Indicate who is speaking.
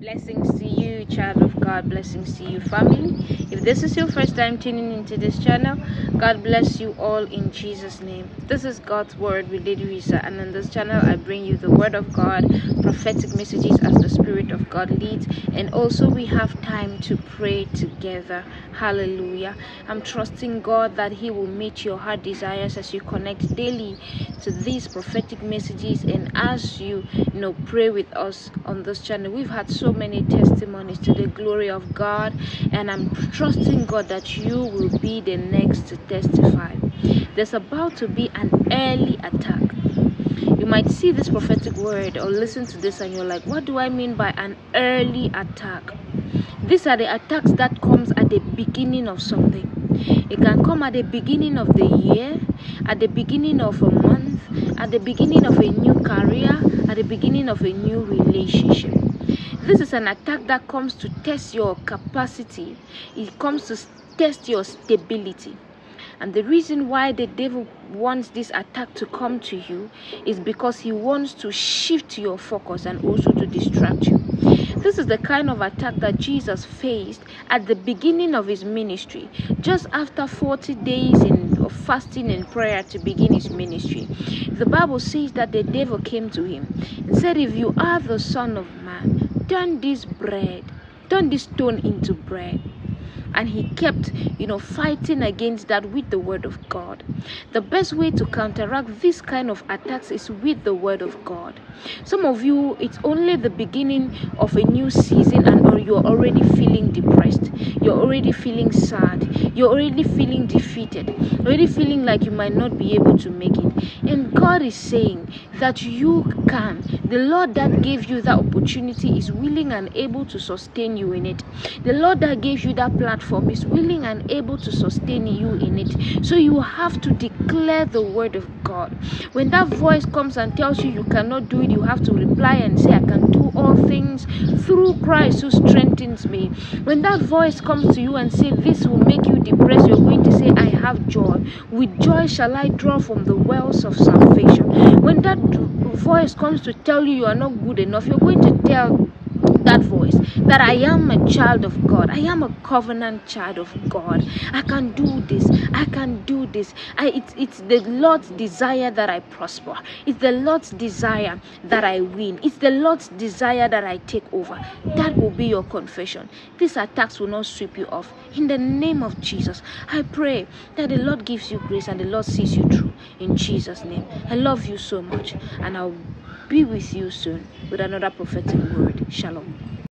Speaker 1: Blessings to you, child of God. Blessings to you, family. If this is your first time tuning into this channel, God bless you all in Jesus' name. This is God's Word with Lady Risa, and on this channel, I bring you the Word of God, prophetic messages as the Spirit of God leads, and also we have time to pray together. Hallelujah. I'm trusting God that He will meet your heart desires as you connect daily to these prophetic messages and as you, you know, pray with us on this channel. We've had so many testimonies to the glory of God, and I'm trusting God that you will be the next to testify. There's about to be an early attack. You might see this prophetic word or listen to this and you're like, what do I mean by an early attack? These are the attacks that comes at the beginning of something. It can come at the beginning of the year, at the beginning of a month, at the beginning of a new career, at the beginning of a new relationship. This is an attack that comes to test your capacity. It comes to test your stability. And the reason why the devil wants this attack to come to you is because he wants to shift your focus and also to distract you. This is the kind of attack that Jesus faced at the beginning of his ministry, just after 40 days in, of fasting and prayer to begin his ministry. The Bible says that the devil came to him and said, If you are the Son of Man, turn this bread, turn this stone into bread. And he kept you know fighting against that with the word of god. The best way to counteract this kind of attacks is with the word of god. Some of you it's only the beginning of a new season and you're already feeling depressed. You're already feeling sad. You're already feeling defeated. Already feeling like you might not be able to make it. And god is saying that you can the lord that gave you that opportunity is willing and able to sustain you in it the lord that gave you that platform is willing and able to sustain you in it. So you have to declare the word of God. When that voice comes and tells you you cannot do it, you have to reply and say, I can do all things through Christ who strengthens me. When that voice comes to you and say this will make you depressed, you're going to say, I have joy. With joy shall I draw from the wells of salvation. When that voice comes to tell you you are not good enough, you're going to tell voice that I am a child of God. I am a covenant child of God. I can do this. I can do this. I, it's, it's the Lord's desire that I prosper. It's the Lord's desire that I win. It's the Lord's desire that I take over. That will be your confession. These attacks will not sweep you off. In the name of Jesus, I pray that the Lord gives you grace and the Lord sees you through. In Jesus' name. I love you so much and I'll be with you soon with another prophetic word. Shalom.